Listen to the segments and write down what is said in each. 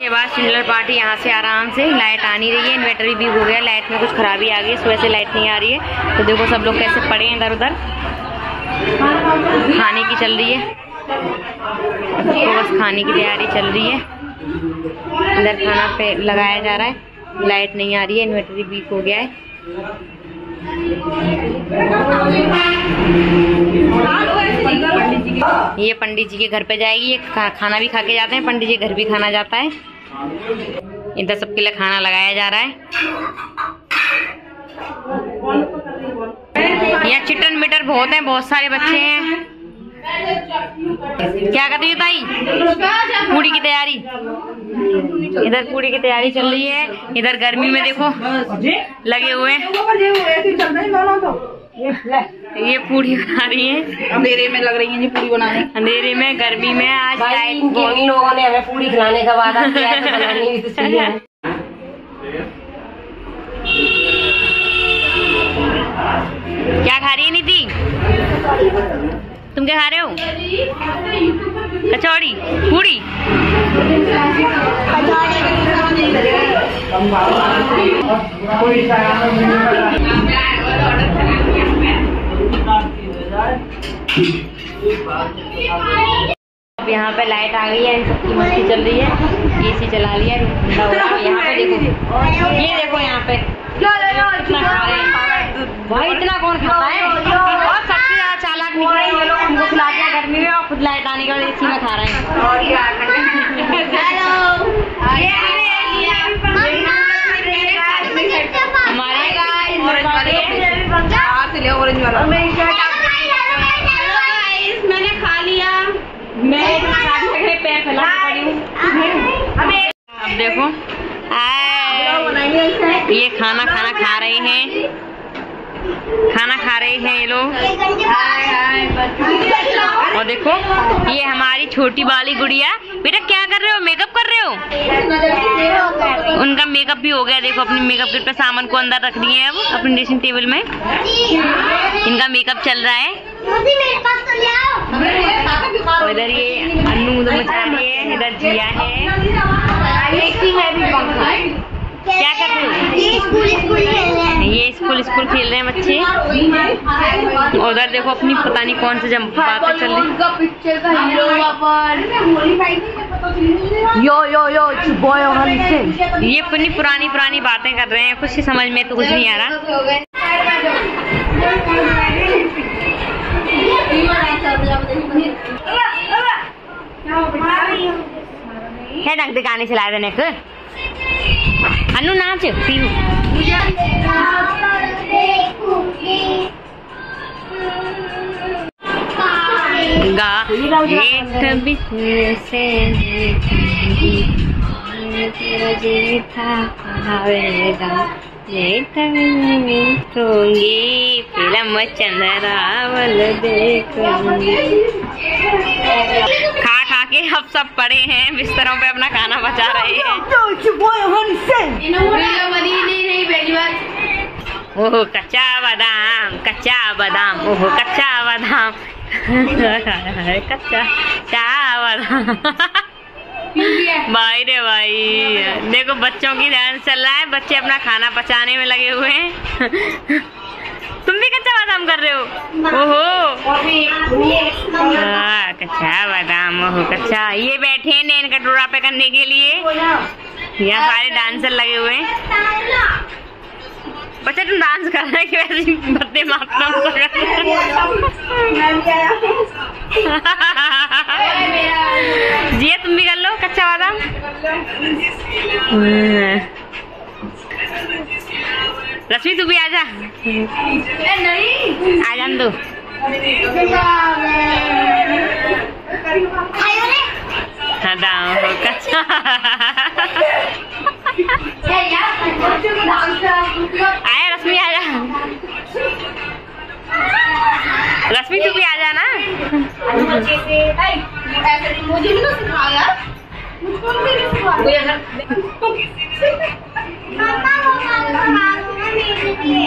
के बाद सिंडलर पार्टी यहाँ से आराम से, लाइट आ नहीं रही है इन्वर्टर भी हो गया, लाइट में कुछ खराबी आ गई सुबह से लाइट नहीं आ रही है। तो देखो सब लोग कैसे पड़े हैं इधर उधर। खाने की चल रही है। तो बस खाने की तैयारी चल रही है। इधर खाना पे लगाया जा रहा है। लाइट नहीं आ रही है इन्वर्टर वीक हो गया है। ये पंडित जी के घर पे जाएगी ये खा, खाना भी खा के जाते हैं पंडित जी घर भी खाना जाता है। इधर सबके लिए खाना लगाया जा रहा है। यहाँ चिटन मिटर बहुत हैं बहुत सारे बच्चे हैं। क्या कर रही हो ताई? पूरी की तैयारी। अंधेरे में लग रही है जी पूरी बनाने। अंधेरे में गर्मी में आज बहुत लोगों ने हमें पूरी खिलाने का वादा किया है तो बनानी भी चाहिए क्या खा रही है नीति? तुम क्या खा रहे हो? कचौड़ी पूरी अब यहाँ पे लाइट आ गई है इन सबकी मस्ती चल रही है। एसी चला लिया है यहाँ पे देखो। ये देखो यहाँ पे। भाई इतना कौन खाता है? निकले हैं ये लोग हमको खिलाते हैं गर्मी में और खुद लाइट आने के बाद एसी में खा रहे हैं। हमारे हाथ से ले ऑरेंज वाला। मैंने खा लिया। मैं पैर फैला पड़ी हूँ। अब देखो। ये खाना खाना खा रहे हैं। खाना खा रहे हैं ये लोग। और देखो ये हमारी छोटी वाली गुड़िया। बेटा क्या कर रहे हो? मेकअप कर रहे हो? उनका मेकअप भी हो गया। देखो अपनी मेकअप किट पे सामान को अंदर रख दिए हैं अब अपनी ड्रेसिंग टेबल में। इनका मेकअप चल रहा है। इधर ये अन्नू उधर मचा रही है इधर जिया है। क्या कर रहे हो? स्कूल स्कूल खेल रहे हैं बच्चे। और उधर देखो अपनी पता नहीं कौन सी जम बातें चल रही। यो यो यो बॉय ये अपनी पुरानी पुरानी बातें कर रहे हैं कुछ ही समझ में तो कुछ नहीं आ रहा। है ढंग से गाने चला देने को अनु नाच। पीहू गा जेठ बिस्मिल से जेठा आवेगा जेठ फ़िल्म चंद्रावल देखूँगी खा खा के अब सब पड़े हैं बिस्तरों पे अपना खाना बचा रहे हैं। ओह कच्चा बादाम कच्चा बादाम ओह कच्चा बादाम कच्चा बादाम भाई रे भाई देखो बच्चों की ध्यान चल रहा है बच्चे अपना खाना पचाने में लगे हुए हैं। तुम भी कच्चा बादाम कर रहे हो? ओहो। हाँ, कच्चा बादाम ओहो कच्चा। ये बैठे हैं नैन कटोरा पे करने के लिए। यहाँ सारे डांसर लगे हुए हैं। बच्चा तुम डांस कर रहे हो कि वैसे सा कर रहे तुम भी कर लो कच्चा बादाम। रश्मि तू भी आजा आ जान दो। हो कच्चा।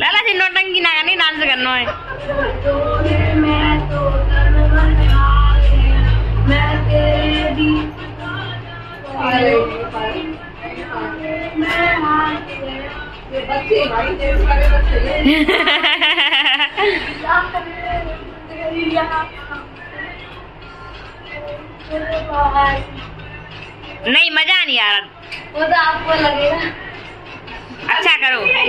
लाला जी नौटंकी ना करनी डांस करना है। नहीं मज़ा नहीं आ रहा। वो तो आपको लगेगा। अच्छा करो। नहीं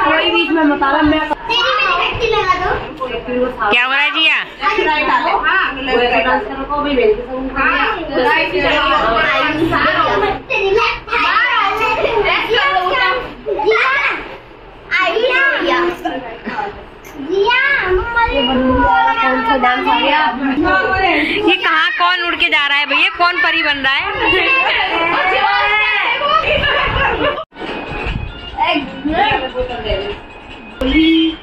थोड़ी बीच में बता मैं क्या हो रहा है जिया? वो डांस करो को भी मेरे को कौन सा डांस आ गया ये कहाँ जा रहा है भैया? कौन परी बन रहा है? कभी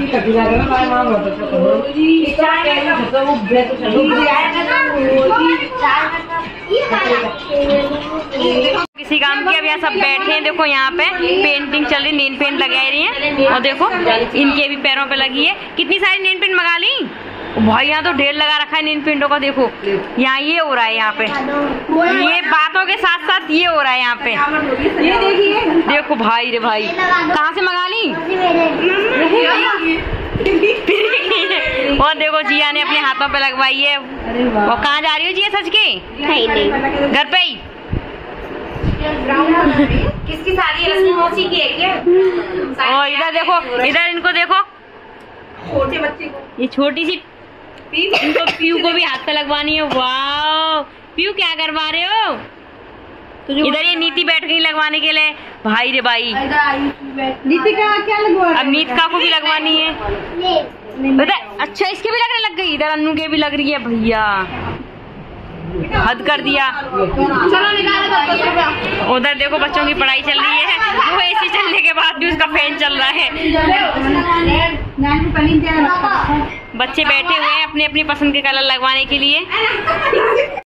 अच्छा है। तो किसी काम की अभी यहाँ सब बैठे हैं देखो यहाँ पे पेंटिंग चल रही नींद पेंट लगा रही है। और देखो इनके भी पैरों पे लगी है। कितनी सारी नींद पेंट मंगा ली? भाई यहाँ तो ढेर लगा रखा है इन पेंटों का देखो। यहाँ ये हो रहा है यहाँ पे। ये बातों के साथ साथ ये हो रहा है यहाँ पे। ये देखिए। देखो भाई रे भाई। कहाँ से मंगा ली? और देखो जिया ने अपने हाथों पे लगवाई है। और कहाँ जा रही हो जिया सच के? घर पे ही। किसकी शादी है मौसी की है क्या? और इधर देखो इधर इनको देखो। छोटे बच्चे को। ये छोटी सी इनको पीयू को भी हाथ पे लगवानी है। वाह पीयू क्या करवा रहे हो? इधर ये नीति बैठ गई लगवाने के लिए। भाई रे भाई। नीतिका क्या लगवा अब नीतिका को भी लगवानी है। इधर अच्छा इसके भी लगने लग गई। इधर अन्नू के भी लग रही है भैया। हद कर दिया। उधर देखो बच्चों की पढ़ाई चल रही है। वो एसी चलने के बाद भी उसका फ़ैन चल रहा है। बच्चे बैठे हुए हैं अपने अपनी पसंद के कलर लगवाने के लिए।